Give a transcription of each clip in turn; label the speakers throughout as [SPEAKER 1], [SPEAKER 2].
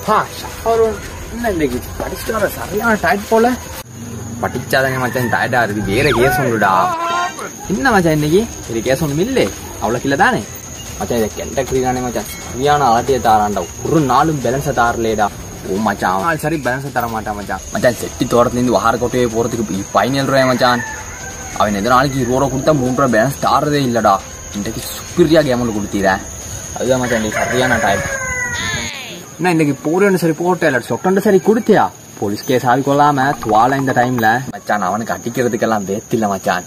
[SPEAKER 1] அப்பா ஷவரும் என்ன இன்னைக்கு படிச்சுட்டு வர சரியான டயட் போல படிச்சாதானே மச்சான் டயர்டா இருக்கு வேற கேஸ் ஒன்றுடா என்ன மச்சான் இன்னைக்கு இது கேஸ் ஒன்றும் இல்லை அவ்வளோ கில்ல தானே மச்சான் இதை கெண்டக்ரி தானே மச்சான் சரியான அலட்டியை தாரான்டா ஒரு நாளும் பேலன்ஸை தாரலேடா ஓ மச்சான் அவன் சரி பேலன்ஸை தர மாட்டான் மச்சான் மச்சான் செட்டி தோட்டத்துலேருந்து வாரக்கோட்டையே போகிறதுக்கு பதினேழு ரூபாய் மச்சான் அவன் எந்த நாளைக்கு இருபது ரூபா கொடுத்தா மூணு ரூபா பேலன்ஸ் தாரதே இல்லடா இன்றைக்கு சுப்பீரியா கேம் ஒன்று கொடுத்தீர அதுதான் மச்சான் நீ சரியான டைம் என்ன இன்னைக்கு போறேன்னு சரி போட்டேன். சொட்டண்டு சரி கொடுத்தியா? போலீஸ் கேஸ் கொள்ளாம துவால இந்த டைம்ல மச்சான் அவனுக்கு அடிக்கிறதுக்கெல்லாம் வேத்தில்ல மச்சான்.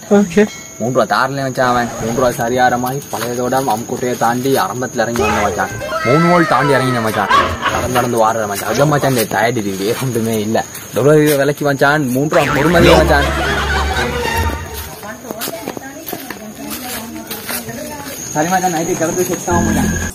[SPEAKER 1] மூன்று ரூபா தாரல மச்சான் அவன். மூன்று ரூபா சரியாற மாதிரி பழையதோட அம்குட்டையை தாண்டி ஆரம்பத்துல இறங்கி வந்த மச்சான். மூணு வோல் தாண்டி இறங்கின மச்சான். நடந்து நடந்து வாடுற மச்சான். அதான் மச்சான் இந்த டயர்ட் வேற ஒன்றுமே இல்ல. எவ்வளவு விலைக்கு மச்சான். மூன்று ரூபா பொறுமதியா மச்சான். சரி மச்சான் நைட்டு கிளம்பி செக்ஸ் ஆக மச்சான்.